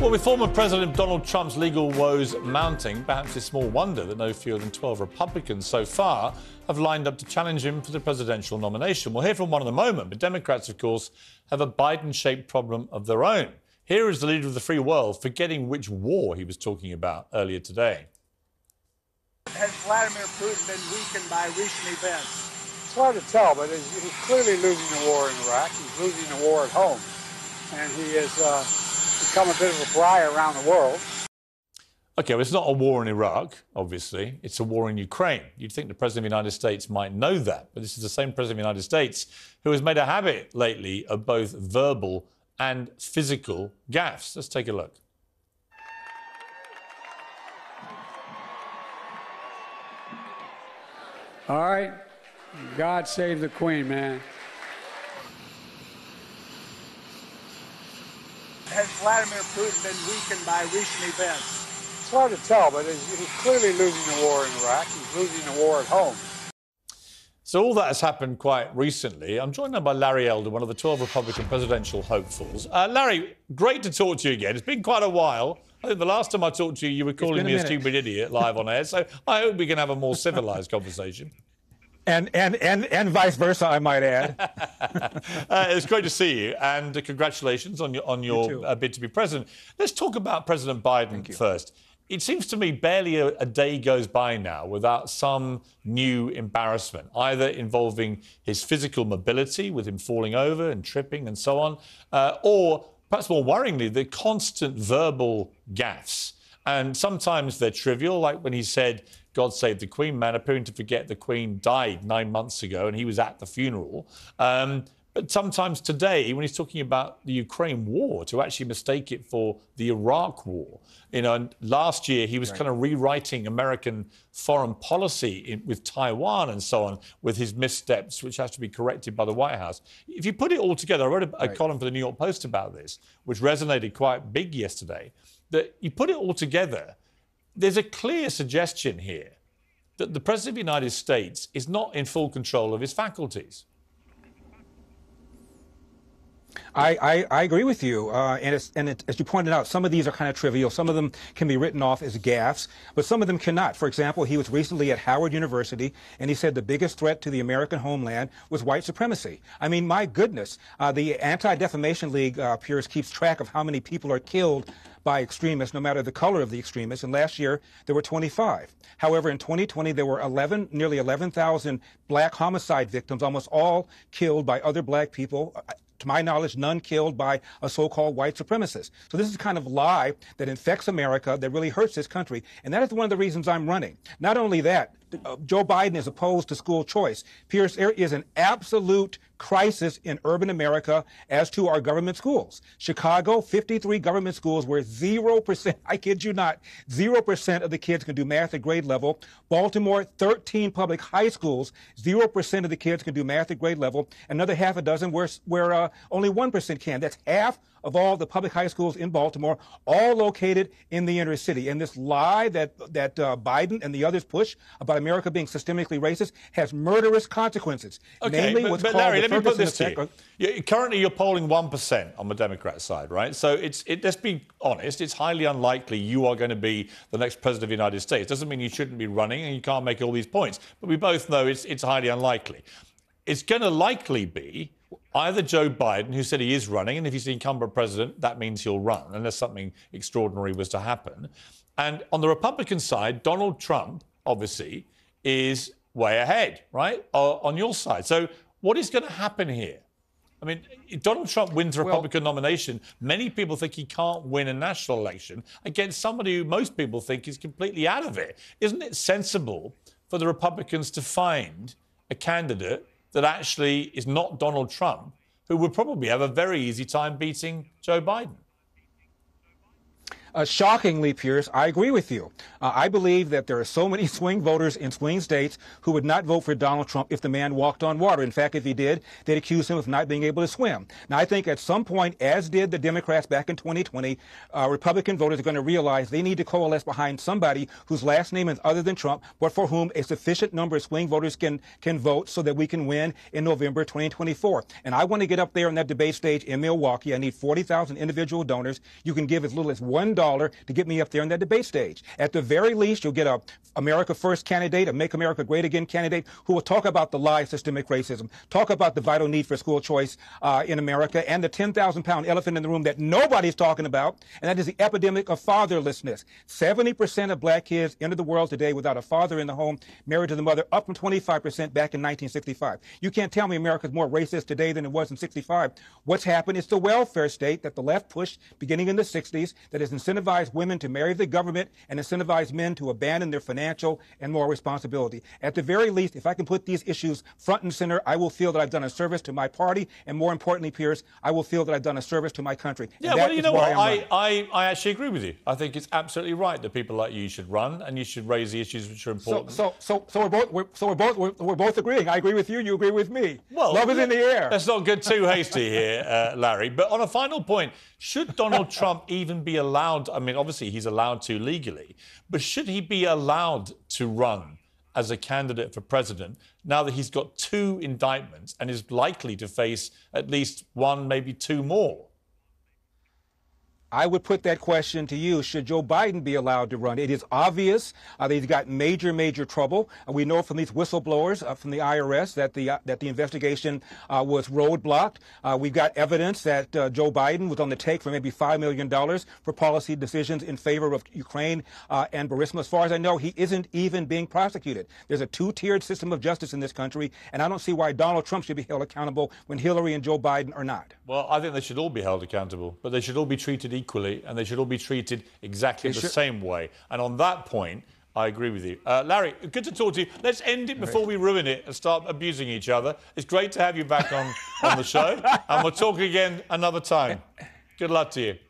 Well, with former President Donald Trump's legal woes mounting, perhaps it's small wonder that no fewer than 12 Republicans so far have lined up to challenge him for the presidential nomination. We'll hear from one in a moment, but Democrats, of course, have a Biden shaped problem of their own. Here is the leader of the free world forgetting which war he was talking about earlier today. Has Vladimir Putin been weakened by recent events? It's hard to tell, but he's clearly losing the war in Iraq. He's losing the war at home. And he is. Uh become a bit of a fly around the world. Okay, well, it's not a war in Iraq, obviously. It's a war in Ukraine. You'd think the President of the United States might know that, but this is the same President of the United States who has made a habit lately of both verbal and physical gaffes. Let's take a look. All right. God save the Queen, man. Vladimir Putin been weakened by recent events? It's hard to tell, but he's clearly losing the war in Iraq. He's losing the war at home. So all that has happened quite recently. I'm joined now by Larry Elder, one of the 12 Republican presidential hopefuls. Uh, Larry, great to talk to you again. It's been quite a while. I think the last time I talked to you, you were calling me a, a stupid idiot live on air. So I hope we can have a more civilized conversation and and and and vice versa, I might add. uh, it's great to see you, and uh, congratulations on your on your you uh, bid to be president. Let's talk about President Biden first. It seems to me barely a, a, day goes by now without some new embarrassment, either involving his physical mobility, with him falling over and tripping and so on, uh, or perhaps more worryingly, the constant verbal gaffes. And sometimes they're trivial, like when he said God Save the Queen man, appearing to forget the Queen died nine months ago and he was at the funeral. Um, but sometimes today, when he's talking about the Ukraine war, to actually mistake it for the Iraq war. You know, and last year he was right. kind of rewriting American foreign policy in, with Taiwan and so on, with his missteps, which has to be corrected by the White House. If you put it all together, I wrote a, a right. column for the New York Post about this, which resonated quite big yesterday. That you put it all together, there's a clear suggestion here that the President of the United States is not in full control of his faculties. I, I, I, agree with you. Uh, and, and it, as you pointed out, some of these are kind of trivial. Some of them can be written off as gaffes, but some of them cannot. For example, he was recently at Howard University, and he said the biggest threat to the American homeland was white supremacy. I mean, my goodness. Uh, the Anti-Defamation League, uh, Piers, keeps track of how many people are killed by extremists, no matter the color of the extremists. And last year, there were 25. However, in 2020, there were 11, nearly 11,000 black homicide victims, almost all killed by other black people uh, to my knowledge, none killed by a so-called white supremacist. So this is kind of lie that infects America, that really hurts this country. And that is one of the reasons I'm running. Not only that, uh, Joe Biden is opposed to school choice. Piers, there is an absolute crisis in urban America as to our government schools. Chicago, 53 government schools where 0%, I kid you not, 0% of the kids can do math at grade level. Baltimore, 13 public high schools, 0% of the kids can do math at grade level. Another half a dozen where, where uh, only 1% can. That's half of all the public high schools in Baltimore, all located in the inner city. And this lie that that uh, Biden and the others push about America being systemically racist has murderous consequences. Okay, namely but, what's but called Larry, the let me put this to you. you. Currently, you're polling one percent on the Democrat side, right? So it's it, let's be honest. It's highly unlikely you are going to be the next president of the United States. Doesn't mean you shouldn't be running and you can't make all these points. But we both know it's it's highly unlikely. It's going to likely be either Joe Biden, who said he is running, and if he's the incumbent president, that means he'll run, unless something extraordinary was to happen. And on the Republican side, Donald Trump, obviously, is way ahead, right, on your side. So what is going to happen here? I mean, if Donald Trump wins the Republican well, nomination, many people think he can't win a national election against somebody who most people think is completely out of it. Isn't it sensible for the Republicans to find a candidate that actually is not Donald Trump, who would probably have a very easy time beating Joe Biden. Uh, shockingly, Piers, I agree with you. Uh, I believe that there are so many swing voters in swing states who would not vote for Donald Trump if the man walked on water. In fact, if he did, they'd accuse him of not being able to swim. Now, I think at some point, as did the Democrats back in 2020, uh, Republican voters are going to realize they need to coalesce behind somebody whose last name is other than Trump, but for whom a sufficient number of swing voters can, can vote so that we can win in November 2024. And I want to get up there on that debate stage in Milwaukee. I need 40,000 individual donors. You can give as little as $1 to get me up there on that debate stage. At the very least, you'll get a America First candidate, a Make America Great Again candidate, who will talk about the lie of systemic racism, talk about the vital need for school choice uh, in America, and the 10,000 pound elephant in the room that nobody's talking about, and that is the epidemic of fatherlessness. 70% of black kids enter the world today without a father in the home, married to the mother, up from 25% back in 1965. You can't tell me America's more racist today than it was in 65. What's happened is the welfare state that the left pushed beginning in the 60s that incentivized women to marry the government and incentivize men to abandon their financial and moral responsibility. At the very least, if I can put these issues front and center, I will feel that I've done a service to my party, and more importantly, Piers, I will feel that I've done a service to my country. Yeah, well, you know what? I, I, I, actually agree with you. I think it's absolutely right that people like you should run and you should raise the issues which are important. So, so, so, so we're both, we're, so we're both, we're, we're, both agreeing. I agree with you. You agree with me. Well, love is in the air. Let's not get too hasty here, uh, Larry. But on a final point, should Donald Trump even be allowed? I mean, obviously he's allowed to legally, but should he be allowed to run as a candidate for president now that he's got two indictments and is likely to face at least one, maybe two more? I would put that question to you. Should Joe Biden be allowed to run? It is obvious uh, that he's got major, major trouble. Uh, we know from these whistleblowers uh, from the IRS that the uh, that the investigation uh, was roadblocked. Uh, we've got evidence that Joe Biden was on the take for maybe five million dollars for policy decisions in favor of Ukraine and Burisma. As far as I know, he isn't even being prosecuted. There's a two-tiered system of justice in this country, and I don't see why Donald Trump should be held accountable when Hillary and Joe Biden are not. Well, I think they should all be held accountable, but they should all be treated equally, and they should all be treated exactly they the should. same way. And on that point, I agree with you. Uh, Larry, good to talk to you. Let's end it before we ruin it and start abusing each other. It's great to have you back on, on the show, and we'll talk again another time. Good luck to you.